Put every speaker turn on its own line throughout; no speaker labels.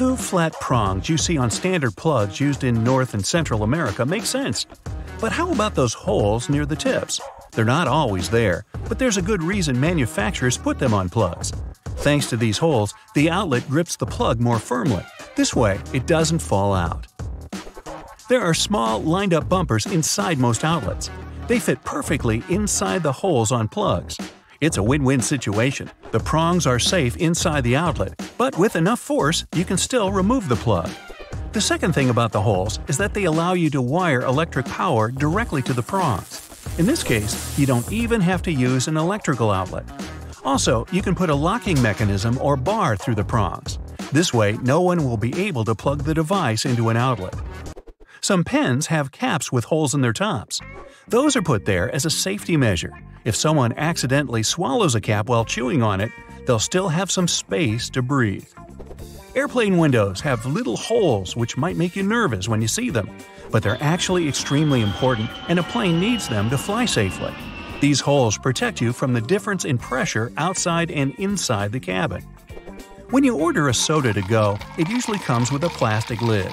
two flat prongs you see on standard plugs used in North and Central America make sense. But how about those holes near the tips? They're not always there, but there's a good reason manufacturers put them on plugs. Thanks to these holes, the outlet grips the plug more firmly. This way, it doesn't fall out. There are small, lined up bumpers inside most outlets. They fit perfectly inside the holes on plugs. It's a win win situation. The prongs are safe inside the outlet, but with enough force, you can still remove the plug. The second thing about the holes is that they allow you to wire electric power directly to the prongs. In this case, you don't even have to use an electrical outlet. Also, you can put a locking mechanism or bar through the prongs. This way, no one will be able to plug the device into an outlet. Some pens have caps with holes in their tops. Those are put there as a safety measure. If someone accidentally swallows a cap while chewing on it, they'll still have some space to breathe. Airplane windows have little holes which might make you nervous when you see them, but they're actually extremely important and a plane needs them to fly safely. These holes protect you from the difference in pressure outside and inside the cabin. When you order a soda to go, it usually comes with a plastic lid.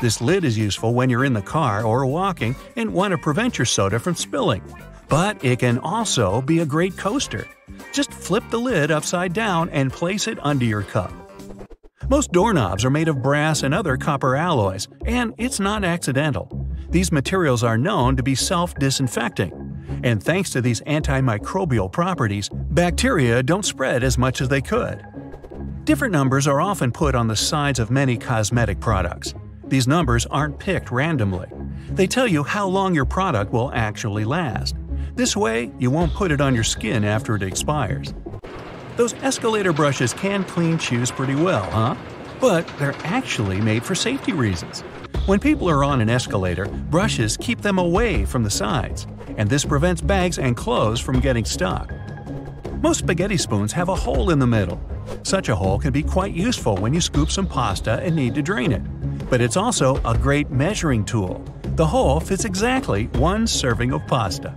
This lid is useful when you're in the car or walking and want to prevent your soda from spilling. But it can also be a great coaster. Just flip the lid upside down and place it under your cup. Most doorknobs are made of brass and other copper alloys, and it's not accidental. These materials are known to be self disinfecting. And thanks to these antimicrobial properties, bacteria don't spread as much as they could. Different numbers are often put on the sides of many cosmetic products. These numbers aren't picked randomly. They tell you how long your product will actually last. This way, you won't put it on your skin after it expires. Those escalator brushes can clean shoes pretty well, huh? But they're actually made for safety reasons. When people are on an escalator, brushes keep them away from the sides, and this prevents bags and clothes from getting stuck. Most spaghetti spoons have a hole in the middle. Such a hole can be quite useful when you scoop some pasta and need to drain it. But it's also a great measuring tool. The hole fits exactly one serving of pasta.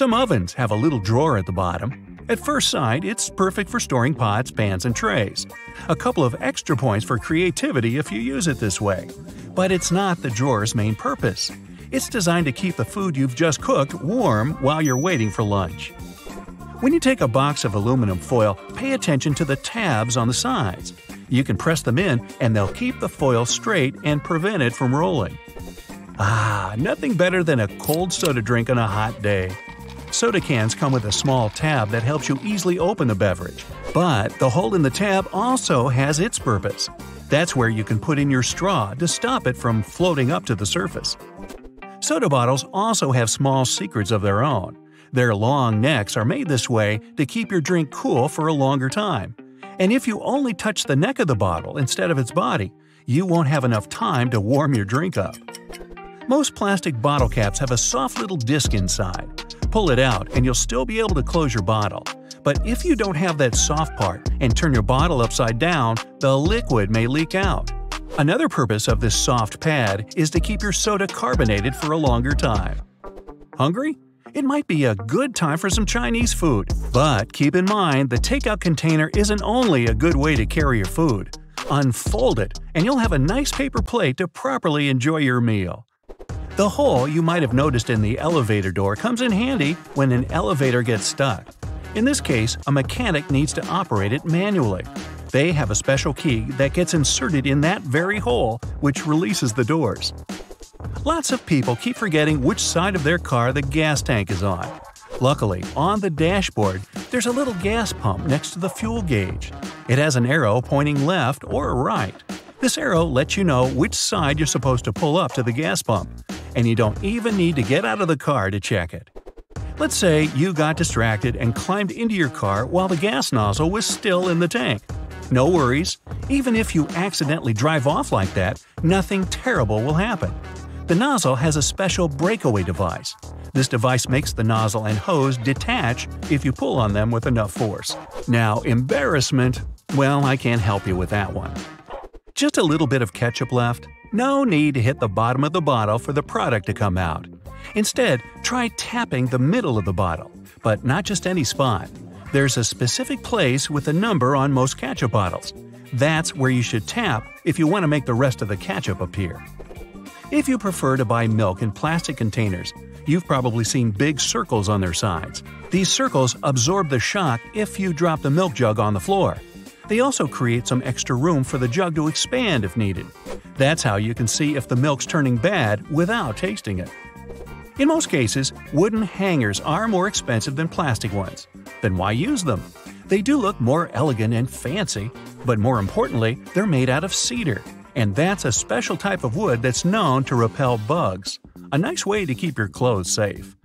Some ovens have a little drawer at the bottom. At first sight, it's perfect for storing pots, pans, and trays. A couple of extra points for creativity if you use it this way. But it's not the drawer's main purpose. It's designed to keep the food you've just cooked warm while you're waiting for lunch. When you take a box of aluminum foil, pay attention to the tabs on the sides. You can press them in and they'll keep the foil straight and prevent it from rolling. Ah, nothing better than a cold soda drink on a hot day. Soda cans come with a small tab that helps you easily open the beverage. But the hole in the tab also has its purpose. That's where you can put in your straw to stop it from floating up to the surface. Soda bottles also have small secrets of their own. Their long necks are made this way to keep your drink cool for a longer time. And if you only touch the neck of the bottle instead of its body, you won't have enough time to warm your drink up. Most plastic bottle caps have a soft little disc inside. Pull it out and you'll still be able to close your bottle. But if you don't have that soft part and turn your bottle upside down, the liquid may leak out. Another purpose of this soft pad is to keep your soda carbonated for a longer time. Hungry? It might be a good time for some Chinese food. But keep in mind, the takeout container isn't only a good way to carry your food. Unfold it, and you'll have a nice paper plate to properly enjoy your meal. The hole you might have noticed in the elevator door comes in handy when an elevator gets stuck. In this case, a mechanic needs to operate it manually. They have a special key that gets inserted in that very hole, which releases the doors. Lots of people keep forgetting which side of their car the gas tank is on. Luckily, on the dashboard, there's a little gas pump next to the fuel gauge. It has an arrow pointing left or right. This arrow lets you know which side you're supposed to pull up to the gas pump, and you don't even need to get out of the car to check it. Let's say you got distracted and climbed into your car while the gas nozzle was still in the tank. No worries, even if you accidentally drive off like that, nothing terrible will happen. The nozzle has a special breakaway device. This device makes the nozzle and hose detach if you pull on them with enough force. Now, embarrassment, well, I can't help you with that one. Just a little bit of ketchup left? No need to hit the bottom of the bottle for the product to come out. Instead, try tapping the middle of the bottle, but not just any spot. There's a specific place with a number on most ketchup bottles. That's where you should tap if you want to make the rest of the ketchup appear. If you prefer to buy milk in plastic containers, you've probably seen big circles on their sides. These circles absorb the shock if you drop the milk jug on the floor. They also create some extra room for the jug to expand if needed. That's how you can see if the milk's turning bad without tasting it. In most cases, wooden hangers are more expensive than plastic ones. Then why use them? They do look more elegant and fancy, but more importantly, they're made out of cedar, and that's a special type of wood that's known to repel bugs. A nice way to keep your clothes safe.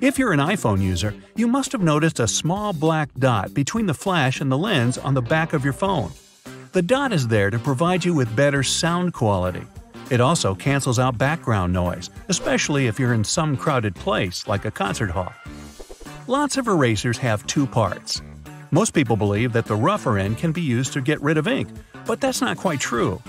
If you're an iPhone user, you must have noticed a small black dot between the flash and the lens on the back of your phone. The dot is there to provide you with better sound quality. It also cancels out background noise, especially if you're in some crowded place like a concert hall. Lots of erasers have two parts. Most people believe that the rougher end can be used to get rid of ink, but that's not quite true.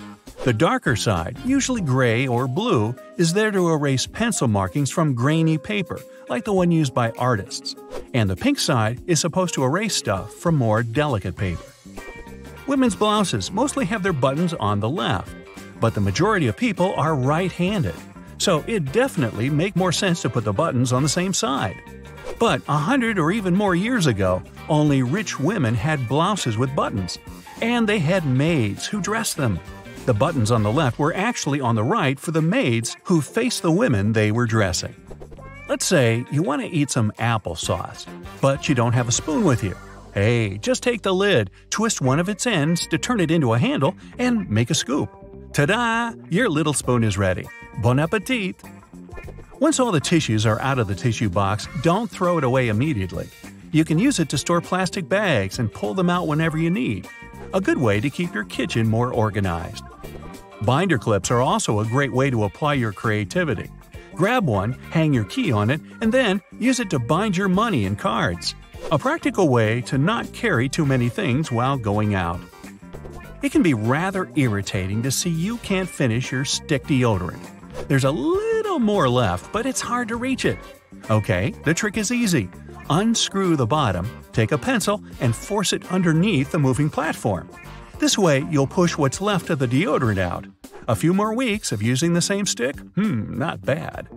The darker side, usually gray or blue, is there to erase pencil markings from grainy paper, like the one used by artists. And the pink side is supposed to erase stuff from more delicate paper. Women's blouses mostly have their buttons on the left, but the majority of people are right-handed, so it definitely make more sense to put the buttons on the same side. But a hundred or even more years ago, only rich women had blouses with buttons, and they had maids who dressed them. The buttons on the left were actually on the right for the maids who faced the women they were dressing. Let's say you want to eat some applesauce, but you don't have a spoon with you. Hey, just take the lid, twist one of its ends to turn it into a handle, and make a scoop. Ta da! Your little spoon is ready. Bon appetit! Once all the tissues are out of the tissue box, don't throw it away immediately. You can use it to store plastic bags and pull them out whenever you need. A good way to keep your kitchen more organized. Binder clips are also a great way to apply your creativity. Grab one, hang your key on it, and then use it to bind your money and cards. A practical way to not carry too many things while going out. It can be rather irritating to see you can't finish your stick deodorant. There's a little more left, but it's hard to reach it. Okay, the trick is easy. Unscrew the bottom, take a pencil, and force it underneath the moving platform. This way, you'll push what's left of the deodorant out. A few more weeks of using the same stick? Hmm, not bad.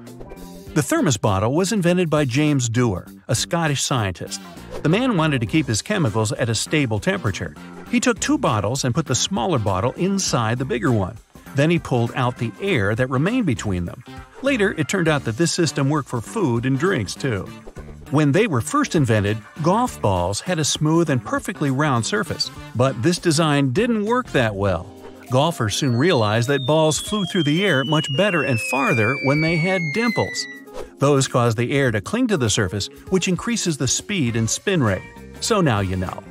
The thermos bottle was invented by James Dewar, a Scottish scientist. The man wanted to keep his chemicals at a stable temperature. He took two bottles and put the smaller bottle inside the bigger one. Then he pulled out the air that remained between them. Later, it turned out that this system worked for food and drinks too. When they were first invented, golf balls had a smooth and perfectly round surface, but this design didn't work that well. Golfers soon realized that balls flew through the air much better and farther when they had dimples. Those cause the air to cling to the surface, which increases the speed and spin rate. So now you know.